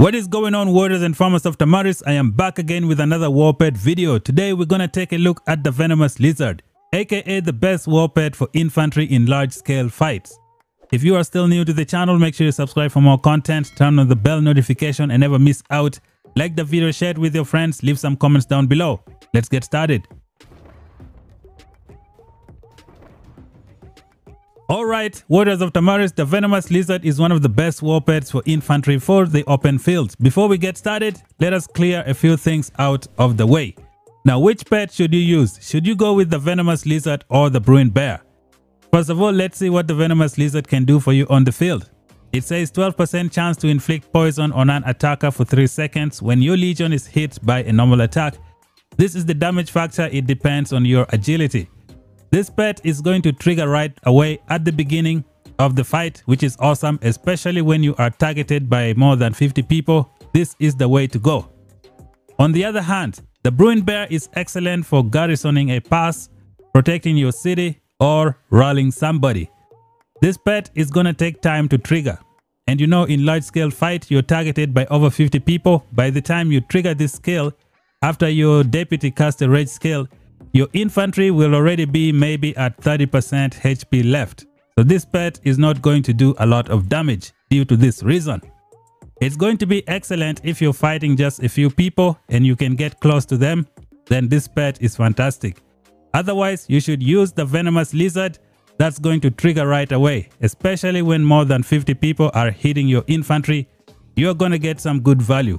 What is going on warriors and farmers of Tamaris? I am back again with another war pet video. Today we're gonna take a look at the venomous lizard, aka the best war pet for infantry in large scale fights. If you are still new to the channel, make sure you subscribe for more content, turn on the bell notification and never miss out. Like the video, share it with your friends, leave some comments down below. Let's get started. Alright, Warriors of Tamaris, the Venomous Lizard is one of the best war pets for infantry for the open field. Before we get started, let us clear a few things out of the way. Now, which pet should you use? Should you go with the Venomous Lizard or the Bruin Bear? First of all, let's see what the Venomous Lizard can do for you on the field. It says 12% chance to inflict poison on an attacker for 3 seconds when your legion is hit by a normal attack. This is the damage factor, it depends on your agility. This pet is going to trigger right away at the beginning of the fight, which is awesome, especially when you are targeted by more than 50 people. This is the way to go. On the other hand, the Bruin Bear is excellent for garrisoning a pass, protecting your city, or rallying somebody. This pet is gonna take time to trigger. And you know in large scale fight, you're targeted by over 50 people. By the time you trigger this skill, after your deputy cast a rage skill, your infantry will already be maybe at 30% HP left. So this pet is not going to do a lot of damage due to this reason. It's going to be excellent if you're fighting just a few people and you can get close to them, then this pet is fantastic. Otherwise, you should use the venomous lizard that's going to trigger right away, especially when more than 50 people are hitting your infantry, you're going to get some good value.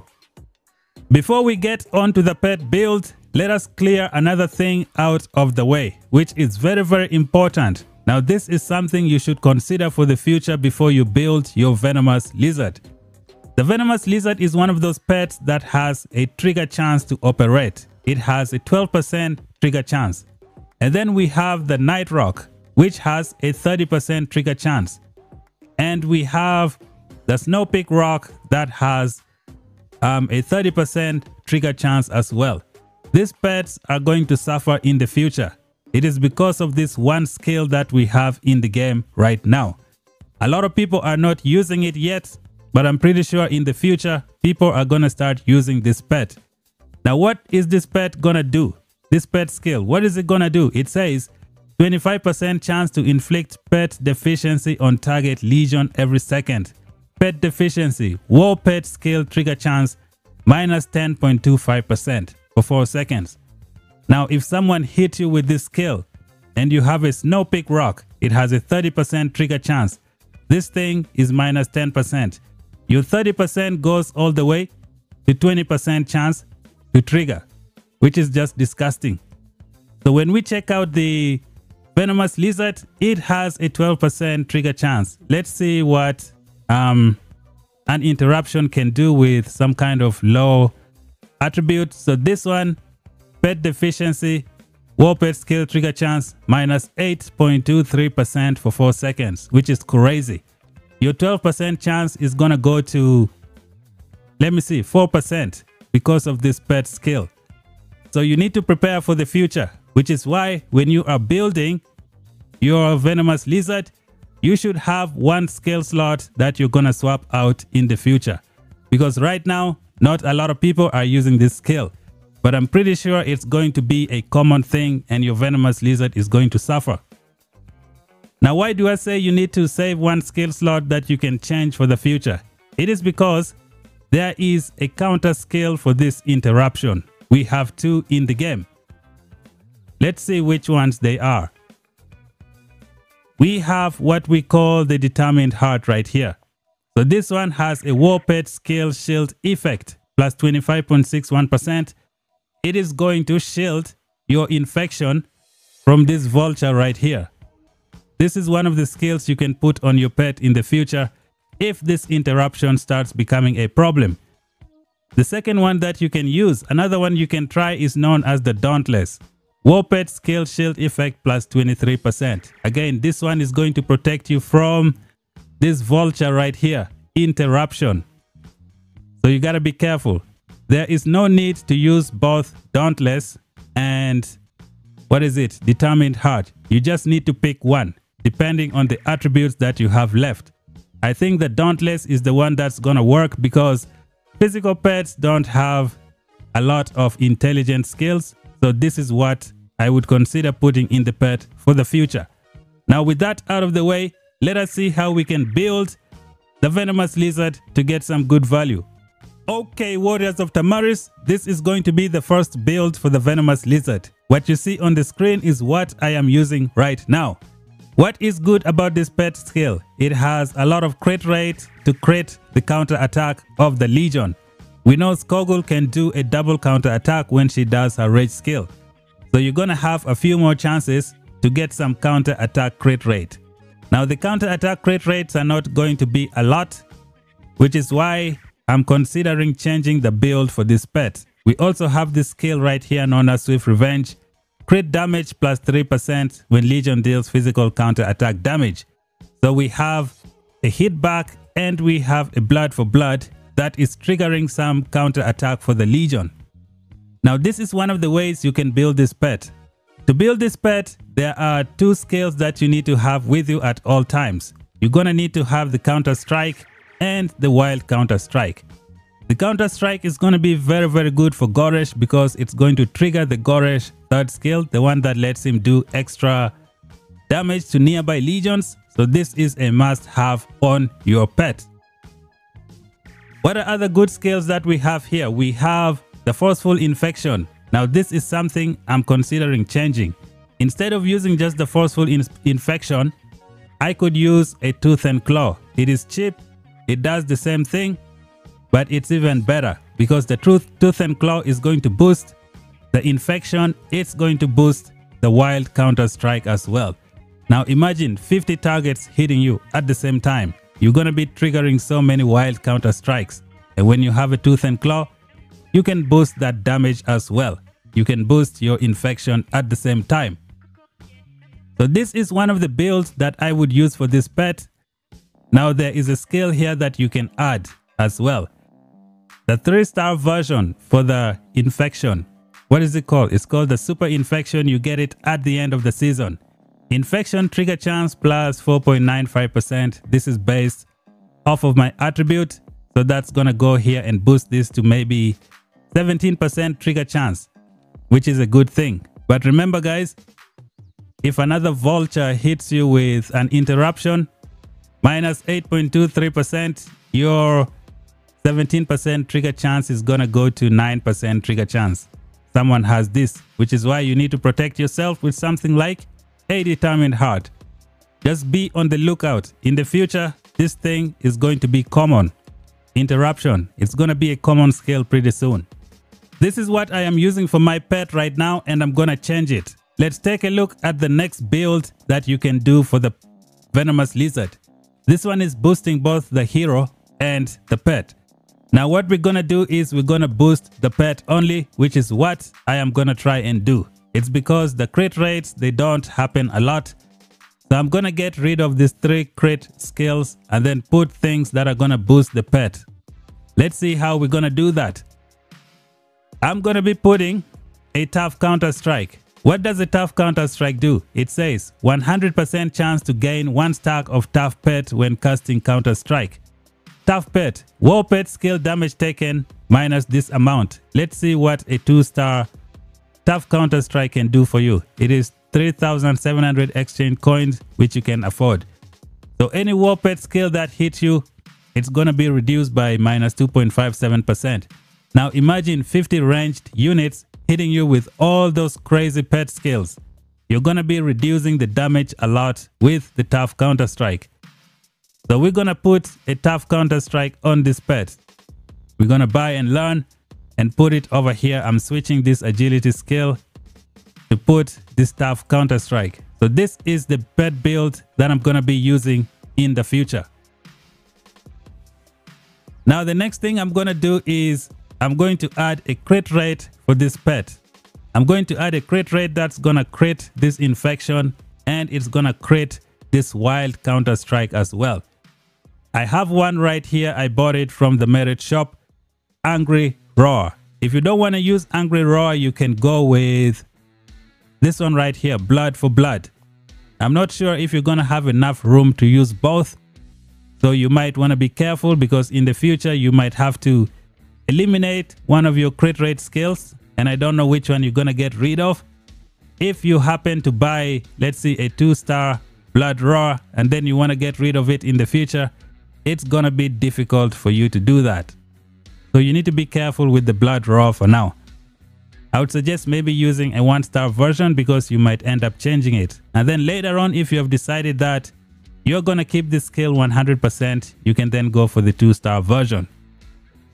Before we get on to the pet build, let us clear another thing out of the way, which is very, very important. Now, this is something you should consider for the future before you build your venomous lizard. The venomous lizard is one of those pets that has a trigger chance to operate. It has a 12% trigger chance. And then we have the night rock, which has a 30% trigger chance. And we have the snow peak rock that has um, a 30% trigger chance as well. These pets are going to suffer in the future. It is because of this one skill that we have in the game right now. A lot of people are not using it yet, but I'm pretty sure in the future, people are going to start using this pet. Now, what is this pet going to do? This pet skill, what is it going to do? It says 25% chance to inflict pet deficiency on target legion every second. Pet deficiency, war pet skill trigger chance minus 10.25% for 4 seconds. Now, if someone hits you with this skill and you have a snow peak rock, it has a 30% trigger chance. This thing is minus 10%. Your 30% goes all the way to 20% chance to trigger, which is just disgusting. So when we check out the venomous lizard, it has a 12% trigger chance. Let's see what um, an interruption can do with some kind of low attribute. So this one, pet deficiency, war pet skill trigger chance, minus 8.23% for 4 seconds, which is crazy. Your 12% chance is gonna go to, let me see, 4% because of this pet skill. So you need to prepare for the future, which is why when you are building your venomous lizard, you should have one skill slot that you're gonna swap out in the future. Because right now, not a lot of people are using this skill, but I'm pretty sure it's going to be a common thing and your venomous lizard is going to suffer. Now, why do I say you need to save one skill slot that you can change for the future? It is because there is a counter skill for this interruption. We have two in the game. Let's see which ones they are. We have what we call the determined heart right here. So this one has a war pet skill shield effect plus 25.61%. It is going to shield your infection from this vulture right here. This is one of the skills you can put on your pet in the future if this interruption starts becoming a problem. The second one that you can use, another one you can try is known as the Dauntless. War Pet Skill Shield Effect plus 23%. Again, this one is going to protect you from this vulture right here, interruption. So you gotta be careful. There is no need to use both dauntless and what is it, determined heart. You just need to pick one depending on the attributes that you have left. I think the dauntless is the one that's gonna work because Physical pets don't have a lot of intelligent skills, so this is what I would consider putting in the pet for the future. Now with that out of the way, let us see how we can build the venomous lizard to get some good value. Okay, warriors of Tamaris, this is going to be the first build for the venomous lizard. What you see on the screen is what I am using right now. What is good about this pet skill? It has a lot of crit rate to crit the counter attack of the Legion. We know Skogul can do a double counter attack when she does her rage skill. So you're gonna have a few more chances to get some counter attack crit rate. Now the counter attack crit rates are not going to be a lot, which is why I'm considering changing the build for this pet. We also have this skill right here known as Swift Revenge. Crit damage plus 3% when Legion deals physical counter attack damage. So we have a hit back and we have a blood for blood that is triggering some counter attack for the Legion. Now this is one of the ways you can build this pet. To build this pet, there are two skills that you need to have with you at all times. You're gonna need to have the counter strike and the wild counter strike. The counter strike is to be very very good for Goresh because it's going to trigger the Goresh third skill, the one that lets him do extra damage to nearby legions. So this is a must have on your pet. What are other good skills that we have here? We have the forceful infection. Now this is something I'm considering changing. Instead of using just the forceful in infection, I could use a tooth and claw. It is cheap, it does the same thing, but it's even better because the tooth, tooth and claw is going to boost the infection, it's going to boost the wild counter strike as well. Now imagine 50 targets hitting you at the same time you're going to be triggering so many wild counter strikes. And when you have a tooth and claw, you can boost that damage as well. You can boost your infection at the same time. So this is one of the builds that I would use for this pet. Now there is a skill here that you can add as well. The 3 star version for the infection. What is it called? It's called the super infection. You get it at the end of the season. Infection trigger chance plus 4.95%. This is based off of my attribute. So that's going to go here and boost this to maybe 17% trigger chance, which is a good thing. But remember guys, if another vulture hits you with an interruption, minus 8.23%, your 17% trigger chance is going to go to 9% trigger chance. Someone has this, which is why you need to protect yourself with something like a determined heart. Just be on the lookout. In the future, this thing is going to be common. Interruption, it's going to be a common skill pretty soon. This is what I am using for my pet right now and I'm going to change it. Let's take a look at the next build that you can do for the venomous lizard. This one is boosting both the hero and the pet. Now what we're to do is we're to boost the pet only, which is what I am to try and do. It's because the crit rates, they don't happen a lot. So I'm to get rid of these three crit skills and then put things that are to boost the pet. Let's see how we're to do that. I'm to be putting a tough counter strike. What does a tough counter strike do? It says 100% chance to gain one stack of tough pet when casting counter strike. Tough pet, war pet skill damage taken minus this amount. Let's see what a 2 star Tough Counter-Strike can do for you. It is 3,700 exchange coins, which you can afford. So any war pet skill that hits you, it's to be reduced by minus 2.57%. Now imagine 50 ranged units hitting you with all those crazy pet skills. You're to be reducing the damage a lot with the tough counter strike. So we're to put a tough counter strike on this pet. We're to buy and learn and put it over here. I'm switching this agility skill to put this tough counter strike. So this is the pet build that I'm to be using in the future. Now the next thing I'm to do is I'm going to add a crit rate for this pet. I'm going to add a crit rate that's going to crit this infection and it's going to crit this wild counter strike as well. I have one right here. I bought it from the merit shop. Angry Roar. If you don't want to use Angry Roar, you can go with this one right here, Blood for Blood. I'm not sure if you're going to have enough room to use both. So you might want to be careful because in the future you might have to eliminate one of your crit rate skills and I don't know which one you're gonna get rid of. If you happen to buy, let's see, a two star blood roar and then you want to get rid of it in the future, it's gonna be difficult for you to do that. So you need to be careful with the blood roar for now. I would suggest maybe using a one star version because you might end up changing it. And then later on, if you have decided that you're gonna keep this skill 100%, you can then go for the two star version.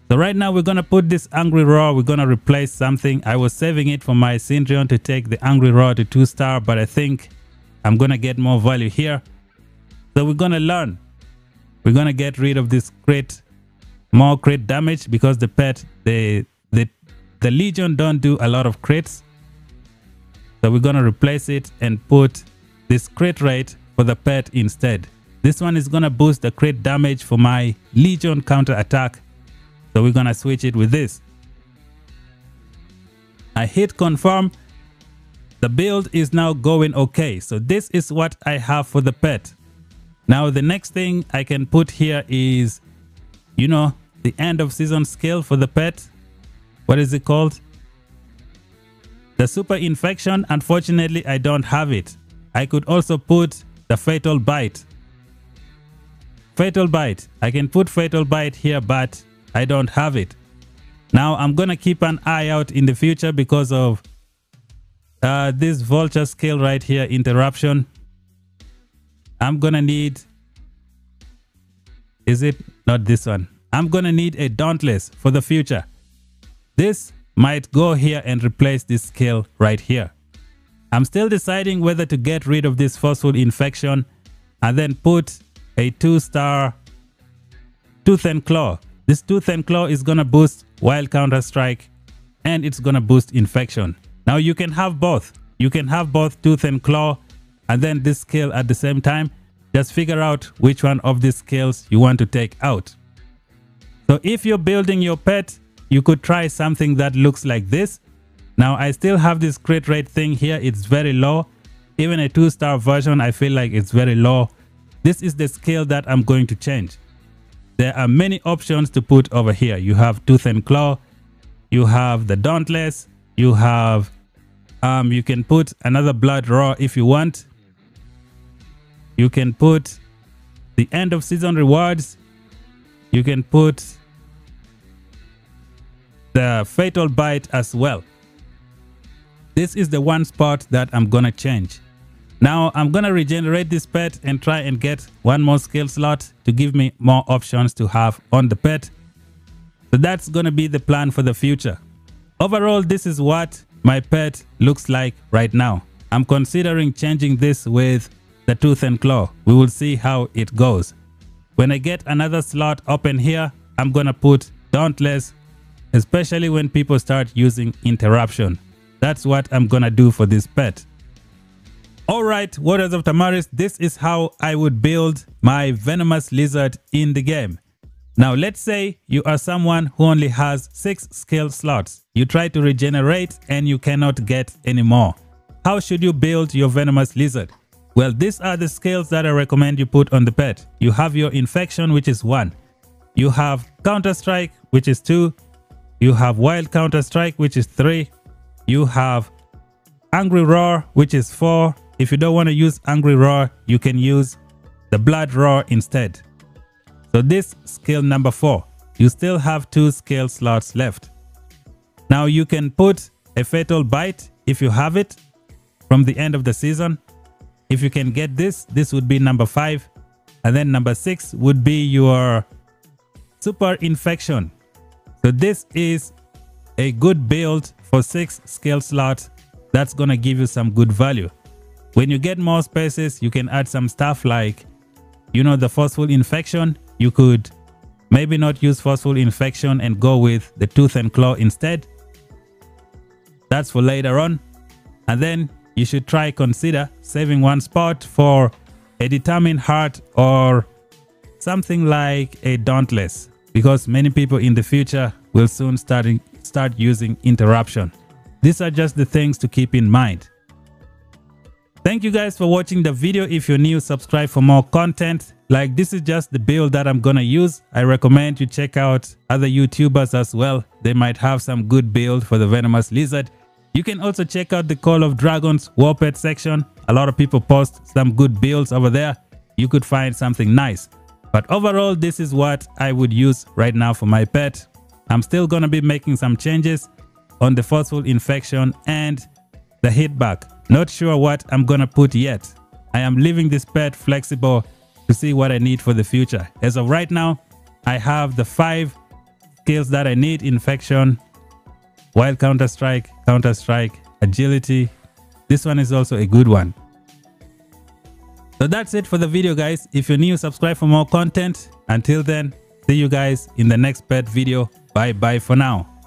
So right now we're gonna put this Angry Roar, we're gonna replace something. I was saving it for my Syndrion to take the Angry Roar to 2 star, but I think I'm gonna get more value here. So we're gonna learn. We're gonna get rid of this crit, more crit damage because the pet, the, the the Legion don't do a lot of crits. So we're to replace it and put this crit rate for the pet instead. This one is to boost the crit damage for my Legion counter attack. So we're to switch it with this. I hit confirm. The build is now going okay. So this is what I have for the pet. Now the next thing I can put here is, you know, the end of season skill for the pet what is it called? The super infection, unfortunately, I don't have it. I could also put the fatal bite. Fatal bite. I can put fatal bite here, but I don't have it. Now I'm to keep an eye out in the future because of uh, this vulture skill right here, interruption. I'm to need, is it not this one? I'm to need a dauntless for the future. This might go here and replace this skill right here. I'm still deciding whether to get rid of this forceful infection and then put a two star tooth and claw. This tooth and claw is gonna boost wild counter strike and it's gonna boost infection. Now you can have both. You can have both tooth and claw and then this skill at the same time. Just figure out which one of these skills you want to take out. So if you're building your pet you could try something that looks like this. Now I still have this crit rate thing here. It's very low. Even a two star version, I feel like it's very low. This is the skill that I'm going to change. There are many options to put over here. You have tooth and claw. You have the dauntless. You have, um, you can put another blood roar if you want. You can put the end of season rewards. You can put the fatal bite as well. This is the one spot that I'm gonna change. Now I'm gonna regenerate this pet and try and get one more skill slot to give me more options to have on the pet. So that's gonna be the plan for the future. Overall, this is what my pet looks like right now. I'm considering changing this with the tooth and claw. We will see how it goes. When I get another slot open here, I'm gonna put Dauntless especially when people start using interruption. That's what I'm gonna do for this pet. Alright, Warriors of Tamaris, this is how I would build my venomous lizard in the game. Now let's say you are someone who only has 6 skill slots. You try to regenerate and you cannot get any more. How should you build your venomous lizard? Well, these are the skills that I recommend you put on the pet. You have your infection, which is 1. You have counter strike, which is 2. You have Wild Counter Strike, which is 3. You have Angry Roar, which is 4. If you don't want to use Angry Roar, you can use the Blood Roar instead. So this skill number 4. You still have two skill slots left. Now you can put a Fatal Bite if you have it from the end of the season. If you can get this, this would be number 5. And then number 6 would be your Super Infection so this is a good build for six skill slots. That's to give you some good value. When you get more spaces, you can add some stuff like, you know, the forceful infection. You could maybe not use forceful infection and go with the tooth and claw instead. That's for later on. And then you should try consider saving one spot for a determined heart or something like a dauntless because many people in the future will soon start, start using interruption. These are just the things to keep in mind. Thank you guys for watching the video. If you're new, subscribe for more content. Like this is just the build that I'm gonna use. I recommend you check out other YouTubers as well. They might have some good build for the Venomous Lizard. You can also check out the Call of Dragons War Pet section. A lot of people post some good builds over there. You could find something nice. But overall, this is what I would use right now for my pet. I'm still gonna be making some changes on the forceful infection and the hit back. Not sure what I'm gonna put yet. I am leaving this pet flexible to see what I need for the future. As of right now, I have the five skills that I need infection, wild counter strike, counter strike, agility. This one is also a good one. So that's it for the video guys. If you're new, subscribe for more content. Until then, see you guys in the next pet video. Bye bye for now.